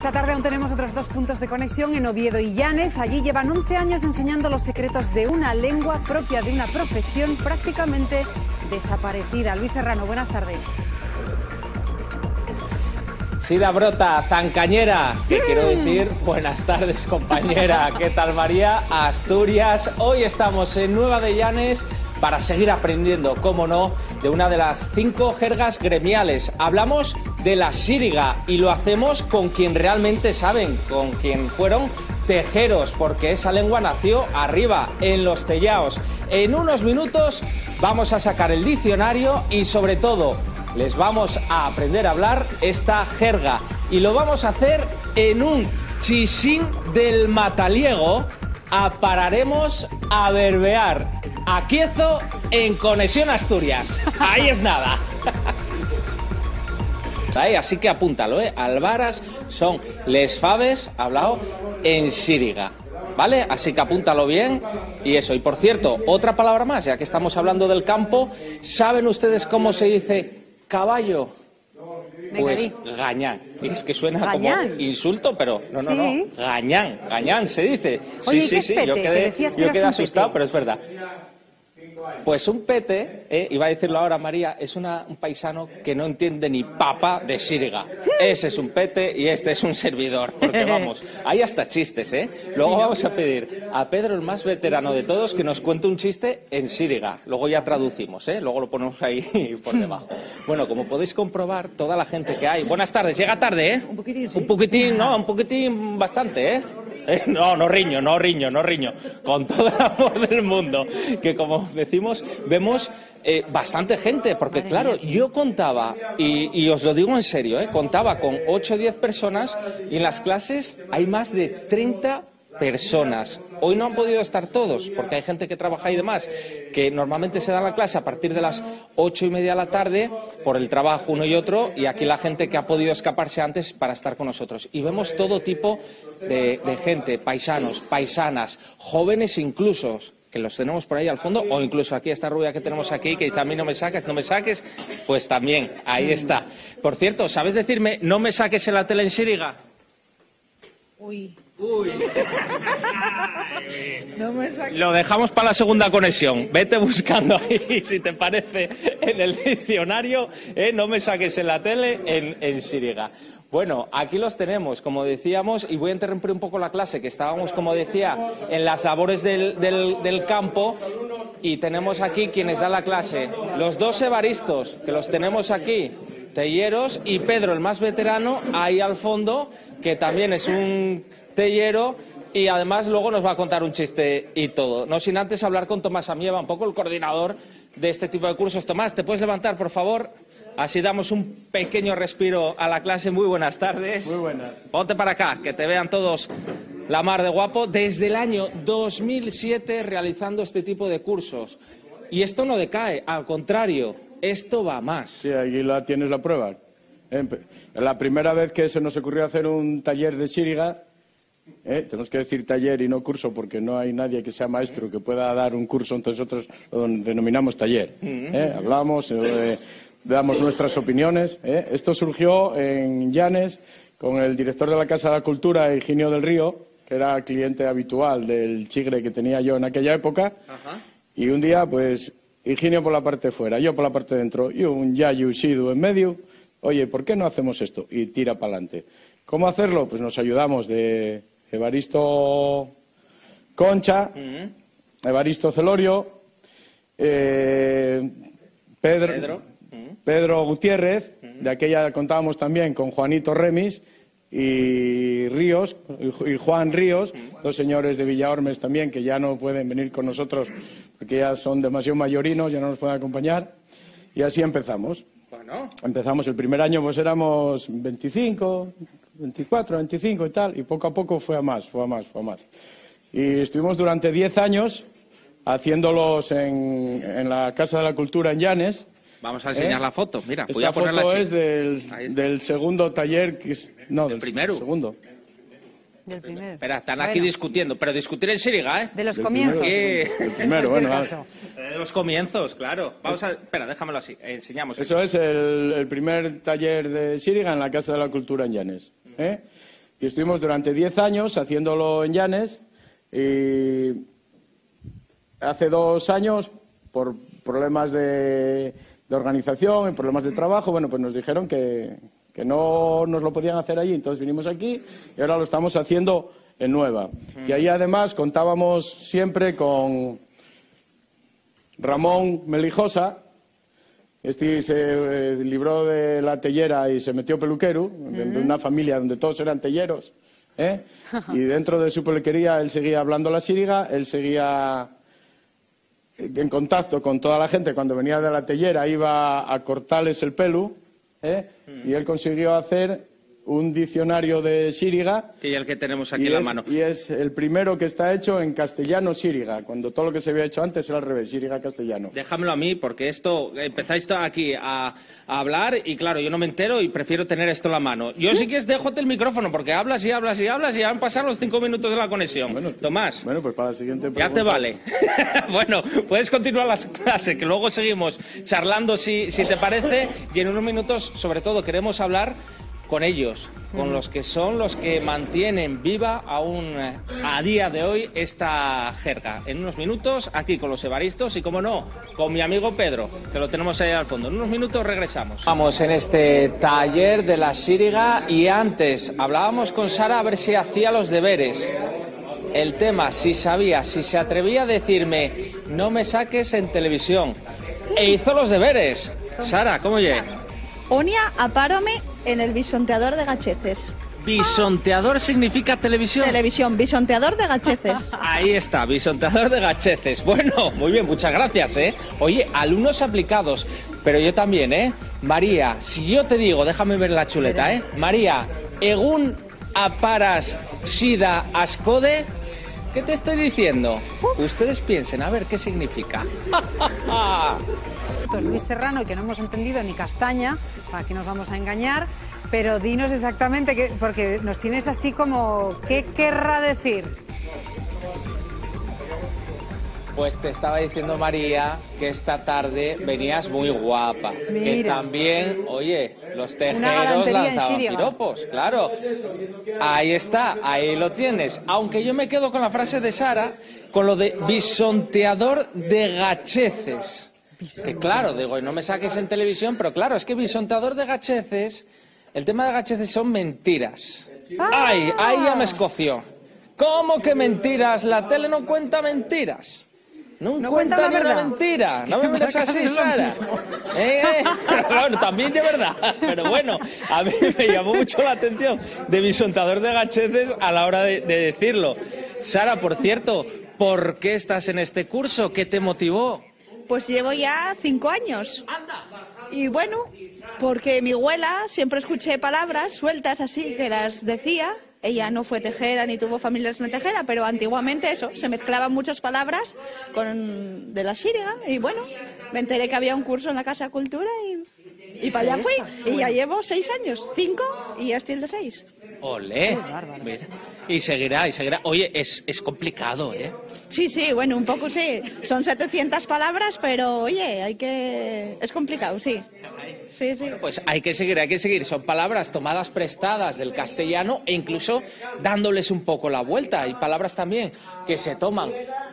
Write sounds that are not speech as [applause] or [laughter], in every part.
Esta tarde aún tenemos otros dos puntos de conexión en Oviedo y Llanes. Allí llevan 11 años enseñando los secretos de una lengua propia de una profesión prácticamente desaparecida. Luis Serrano, buenas tardes. Sida Brota, Zancañera, ¿qué quiero decir? Buenas tardes, compañera. ¿Qué tal, María? Asturias. Hoy estamos en Nueva de Llanes para seguir aprendiendo, cómo no, de una de las cinco jergas gremiales. Hablamos de la síriga y lo hacemos con quien realmente saben, con quien fueron tejeros, porque esa lengua nació arriba, en los tellaos. En unos minutos vamos a sacar el diccionario y sobre todo les vamos a aprender a hablar esta jerga. Y lo vamos a hacer en un chisín del mataliego. Apararemos a verbear. Aquiezo en Conexión Asturias. Ahí es nada. [laughs] Así que apúntalo, ¿eh? Alvaras son les faves, hablado en síriga. ¿Vale? Así que apúntalo bien y eso. Y por cierto, otra palabra más, ya que estamos hablando del campo, ¿saben ustedes cómo se dice caballo? Pues gañán. Es que suena como insulto, pero no, no, no. Gañán, gañán se dice. Oye, sí, ¿qué sí, sí. Yo quedé, que yo quedé asustado, pete. pero es verdad. Pues un pete, eh, iba a decirlo ahora María, es una- un paisano que no entiende ni papa de sírga. Ese es un pete y este es un servidor, porque vamos, hay hasta chistes, ¿eh? Luego vamos a pedir a Pedro, el más veterano de todos, que nos cuente un chiste en sírga. Luego ya traducimos, ¿eh? Luego lo ponemos ahí [laughs] por debajo. Bueno, como podéis comprobar, toda la gente que hay... Buenas tardes, llega tarde, ¿eh? Un poquitín, Un poquitín, no, un poquitín bastante, ¿eh? Eh, [laughs] No, no riño, no riño, no riño. Con todo el amor del mundo. Que como decimos, vemos eh, bastante gente. Porque Madre claro, mía, sí. yo contaba, y, y os lo digo en serio, eh, contaba con 8 o 10 personas y en las clases hay más de 30 personas. Hoy no han podido estar todos, porque hay gente que trabaja y demás, que normalmente se da la clase a partir de las ocho y media de la tarde por el trabajo uno y otro, y aquí la gente que ha podido escaparse antes para estar con nosotros. Y vemos todo tipo de, de gente, paisanos, paisanas, jóvenes incluso, que los tenemos por ahí al fondo, o incluso aquí esta rubia que tenemos aquí, que dice a mí no me saques, no me saques, pues también, ahí está. Por cierto, ¿sabes decirme, no me saques en la tele en Siriga? Uy. Lo dejamos para la segunda conexión. Vete buscando ahí, [laughs] si te parece, en el diccionario. ¿eh? No me saques en la tele en, en Siriga. Bueno, aquí los tenemos, como decíamos, y voy a interrumpir un poco la clase, que estábamos, como decía, en las labores del, del- del campo, y tenemos aquí quienes dan la clase. Los dos evaristos, que los tenemos aquí, Telleros, y Pedro, el más veterano, ahí al fondo, que también es un tellero, y además luego nos va a contar un chiste y todo. No sin antes hablar con Tomás Amieva, un poco el coordinador de este tipo de cursos. Tomás, ¿te puedes levantar, por favor? Así damos un pequeño respiro a la clase. Muy buenas tardes. Muy buenas. Ponte para acá, que te vean todos la mar de guapo. Desde el año 2007 realizando este tipo de cursos. Y esto no decae, al contrario, esto va más. Sí, aquí la tienes la prueba. Empe- La primera vez que se nos ocurrió hacer un taller de síriga, ¿eh? tenemos que decir taller y no curso porque no hay nadie que sea maestro que pueda dar un curso, entonces nosotros lo denominamos taller. ¿eh? Hablamos, eh, damos nuestras opiniones. ¿eh? Esto surgió en Llanes con el director de la Casa de la Cultura, Higinio del Río, que era cliente habitual del chigre que tenía yo en aquella época. Y un día, pues, Higinio por la parte de fuera, yo por la parte de dentro, y un Yayu Shidu en medio. Oye, ¿por qué no hacemos esto? Y tira para adelante. ¿Cómo hacerlo? Pues nos ayudamos de Evaristo Concha, Evaristo Celorio, eh, Pedro, Pedro. Pedro Gutiérrez, de aquella contábamos también con Juanito Remis y Ríos, y Juan Ríos, dos señores de Villaormes también, que ya no pueden venir con nosotros porque ya son demasiado mayorinos, ya no nos pueden acompañar. Y así empezamos. Bueno, Empezamos el primer año, pues éramos 25, 24, 25 y tal, y poco a poco fue a más, fue a más, fue a más. Y estuvimos durante 10 años haciéndolos en, en la Casa de la Cultura en Llanes. vamos a enseñar ¿Eh? la foto. Mira, voy Esta a ponerla foto así. es del, del segundo taller, que es, no, del primero. segundo. Del primero. Espera, están aquí Bueno, discutiendo, pero discutir en Siriga, ¿eh? De los Del comienzos. primero. El En primero, bueno, De los comienzos, claro. Vamos a... Espera, déjamelo así. Enseñamos. Eso es el, el primer taller de Siriga en la Casa de la Cultura en Llanes. ¿Eh? Y estuvimos durante 10 años haciéndolo en Llanes hace dos años, por problemas de, organización y problemas de trabajo, bueno, pues nos dijeron que, que no nos lo podían hacer allí, entonces vinimos aquí y ahora lo estamos haciendo en Nueva. Y ahí además contábamos siempre con Ramón Melijosa, este se eh, libró de la tellera y se metió peluquero, de, una familia donde todos eran telleros. ¿eh? [laughs] Y dentro de su peluquería él seguía hablando la síriga, él seguía en contacto con toda la gente cuando venía de la tellera, iba a cortarles el pelo, ¿eh? y él consiguió hacer un diccionario de síriga. Que el que tenemos aquí en la mano. Y es el primero que está hecho en castellano síriga, cuando todo lo que se había hecho antes era al revés, síriga castellano. Déjamelo a mí, porque esto, empezáis aquí a, hablar y claro, yo no me entero y prefiero tener esto en la mano. Yo sí que es déjote el micrófono, porque hablas y hablas y hablas y han pasado los cinco minutos de la conexión. Bueno, Tomás. Bueno, pues para la siguiente Ya te vale. [laughs] bueno, puedes continuar la clase, que luego seguimos charlando si, si te parece y en unos minutos, sobre todo, queremos hablar con ellos, con los que son los que mantienen viva aún eh, a día de hoy esta jerga. En unos minutos, aquí con los evaristos y, como no, con mi amigo Pedro, que lo tenemos ahí al fondo. En unos minutos regresamos. Vamos en este taller de la Síriga y antes hablábamos con Sara a ver si hacía los deberes. El tema, si sabía, si se atrevía a decirme, no me saques en televisión. E hizo los deberes. Sara, ¿cómo llega? Onia apárome en el bisonteador de gacheces. Bisonteador significa televisión. Televisión, bisonteador de gacheces. [laughs] Ahí está, bisonteador de gacheces. Bueno, muy bien, muchas gracias, ¿eh? Oye, alumnos aplicados, pero yo también, ¿eh? María, si yo te digo, déjame ver la chuleta, ¿eh? María, egun aparas sida ascode, ¿qué te estoy diciendo? Ustedes piensen, a ver qué significa. [laughs] [laughs] Luis Serrano y que no hemos entendido ni castaña, para que nos vamos a engañar, pero dinos exactamente, porque nos tienes así como, ¿qué querrá decir? Pues te estaba diciendo María que esta tarde venías muy guapa. Que también, oye, los tejeros lanzaban piropos, claro. Ahí está, ahí lo tienes. Aunque yo me quedo con la frase de Sara, con lo de bisonteador de gacheces. Que claro, digo, y no me saques en televisión, pero claro, es que bisontador de gacheces, el tema de gacheces son mentiras. ¡Ay! Ahí ya me escoció. ¿Cómo que mentiras? La tele no cuenta mentiras. No, cuenta, la verdad. mentira. No me [laughs] mires así, Sara. [laughs] Eh, eh. Bueno, también es verdad. Pero bueno, a mí me llamó mucho la atención de bisontador de gacheces a la hora de decirlo. Sara, por cierto, ¿por qué estás en este curso? ¿Qué te motivó? Pues llevo ya cinco años. Y bueno, porque mi abuela siempre escuché palabras sueltas así que las decía. Ella no fue tejera ni tuvo familias en tejera, pero antiguamente eso, se mezclaban muchas palabras con, de la síriga. Y bueno, me enteré que había un curso en la Casa Cultura y, y para allá fui. Y ya llevo seis años, cinco y ya estoy el de seis. Olé. Y seguirá, y seguirá. Oye, es, es complicado, ¿eh? Sí, sí, bueno, un poco sí. Son 700 palabras, pero oye, hay que... Es complicado, sí. Sí, sí. Pues hay que seguir, hay que seguir. Son palabras tomadas prestadas del castellano e incluso dándoles un poco la vuelta. Hay palabras también que se toman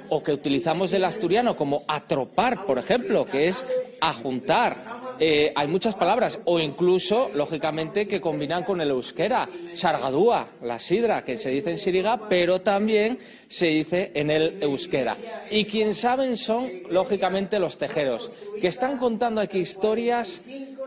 o que utilizamos del asturiano como atropar, por ejemplo, que es ajuntar. Eh, hay muchas palabras, o incluso, lógicamente, que combinan con el euskera. Sargadúa, la sidra, que se dice en siriga, pero también se dice en el euskera. Y quien saben son, lógicamente, los tejeros, que están contando aquí historias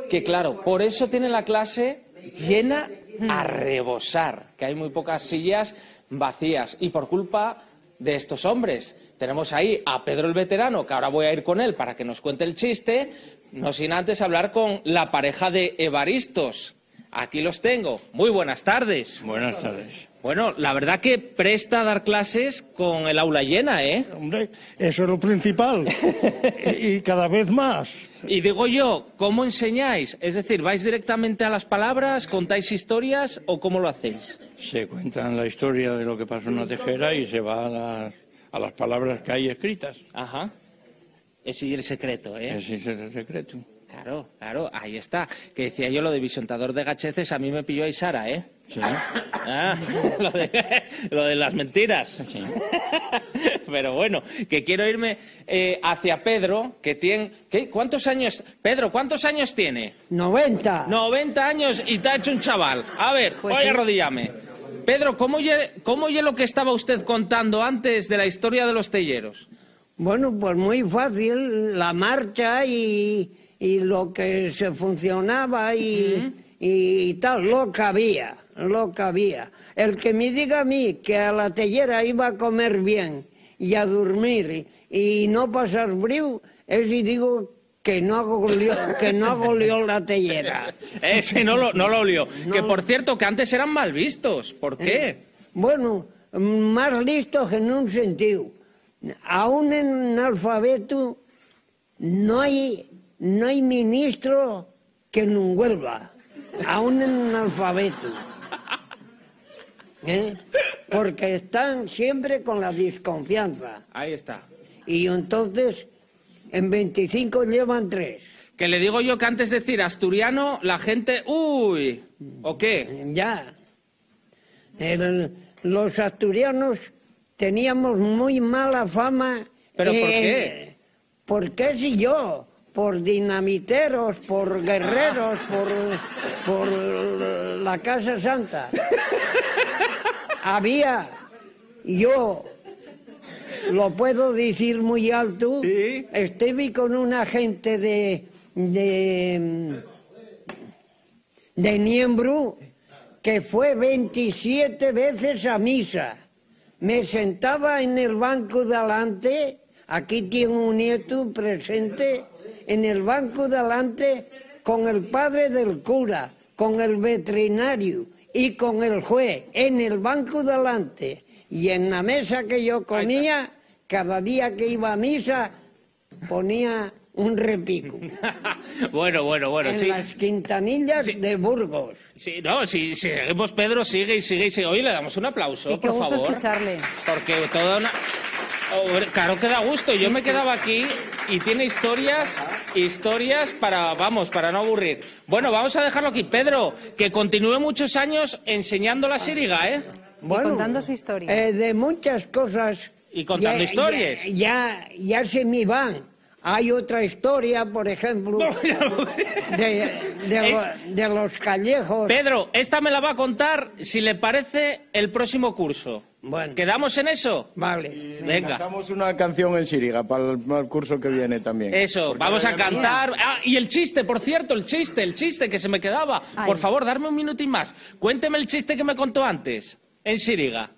que, claro, por eso tienen la clase llena a rebosar, que hay muy pocas sillas vacías. Y por culpa de estos hombres. Tenemos ahí a Pedro el veterano, que ahora voy a ir con él para que nos cuente el chiste, no sin antes hablar con la pareja de Evaristos. Aquí los tengo. Muy buenas tardes. Buenas tardes. Bueno, la verdad que presta a dar clases con el aula llena, ¿eh? Hombre, eso es lo principal. [laughs] y, cada vez más. Y digo yo, ¿cómo enseñáis? Es decir, ¿vais directamente a las palabras, contáis historias o cómo lo hacéis? Se cuentan la historia de lo que pasó en la tejera y se va a las, a las palabras que hay escritas. Ajá. Ese es el secreto, ¿eh? Ese es el secreto. Claro, claro, ahí está. Que decía yo lo de bisontador de gacheces, a mí me pilló ahí Sara, ¿eh? Sí. [laughs] Ah, lo, de, lo de las mentiras. Sí. [laughs] Pero bueno, que quiero irme eh, hacia Pedro, que tiene... ¿qué? ¿Cuántos años? Pedro, ¿cuántos años tiene? 90. 90 años y te ha hecho un chaval. A ver, Pues oye, sí. arrodíllame. Pedro, ¿cómo ¿cómo oye lo que estaba usted contando antes de la historia de los telleros? Bueno, pues muy fácil, la marcha y, y lo que se funcionaba y, y tal, lo que había, lo que había. El que me diga a mí que a la tellera iba a comer bien y a dormir y, no pasar frío, es y digo que no agolió, que no agolió la tellera. [laughs] Ese no lo, no lo olió. Que por cierto, que antes eran mal vistos. ¿Por qué? Bueno, más listos en un sentido. Aún en alfabeto no hay, no hay ministro que no vuelva. Aún en alfabeto. ¿Eh? Porque están siempre con la desconfianza. Ahí está. Y entonces, en 25 llevan tres. Que le digo yo que antes de decir asturiano, la gente... ¡Uy! ¿O qué? Ya. El- los asturianos teníamos muy mala fama. ¿Pero por qué? ¿Por qué si yo? Por dinamiteros, por guerreros, por, por la Casa Santa. [laughs] Había, yo lo puedo decir muy alto, Sí. estuve con una gente de, de, de Niembro que fue 27 veces a misa. Me sentaba en el banco de adelante, aquí tengo un nieto presente, en el banco de adelante con el padre del cura, con el veterinario y con el juez, en el banco de adelante. Y en la mesa que yo comía, cada día que iba a misa, ponía un repico. [laughs] bueno, bueno, bueno, en sí. las quintanillas Sí. de Burgos. Sí, no, si si seguimos, Pedro, sigue y sigue y sigue. Oye, le damos un aplauso, Y qué por gusto favor. escucharle. Porque toda una... Claro que da gusto. Yo me quedaba aquí y tiene historias, historias para, vamos, para no aburrir. Bueno, vamos a dejarlo aquí. Pedro, que continúe muchos años enseñando la síriga, ¿eh? Y contando su historia. eh, de muchas cosas. Y contando historias. Ya, ya, ya se me van. Hay otra historia, por ejemplo, de, de [laughs] lo- de los callejos. Pedro, esta me la va a contar, si le parece, el próximo curso. Bueno. ¿Quedamos en eso? Vale. Venga. Cantamos una canción en Síriga para el, para el curso que viene también. Eso, vamos a cantar. Ah, y el chiste, por cierto, el chiste, el chiste que se me quedaba. Ay. Por favor, darme un minutín más. Cuénteme el chiste que me contó antes, en Síriga.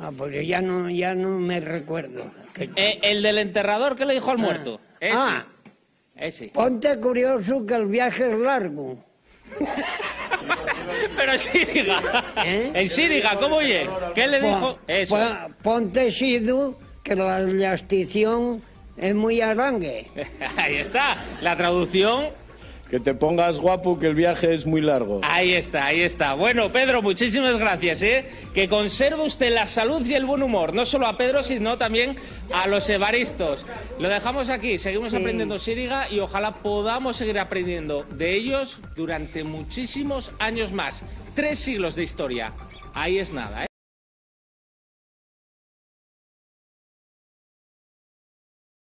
Ah, pues yo ya no, ya no me recuerdo. Que- Eh, el del enterrador que le dijo al muerto. Ese. Ah. Ese. Ponte curioso que el viaje es largo. [laughs] Pero en Síriga. ¿Eh? En Síriga, ¿cómo oye? ¿Qué le dijo? Pon- Eso. pon- ponte sido que la elastición es muy arangue. [laughs] Ahí está. La traducción. Que te pongas guapo, que el viaje es muy largo. Ahí está, ahí está. Bueno, Pedro, muchísimas gracias, ¿eh? Que conserve usted la salud y el buen humor, no solo a Pedro, sino también a los evaristos. Lo dejamos aquí, seguimos Sí. aprendiendo síriga y ojalá podamos seguir aprendiendo de ellos durante muchísimos años más. Tres siglos de historia. Ahí es nada, ¿eh?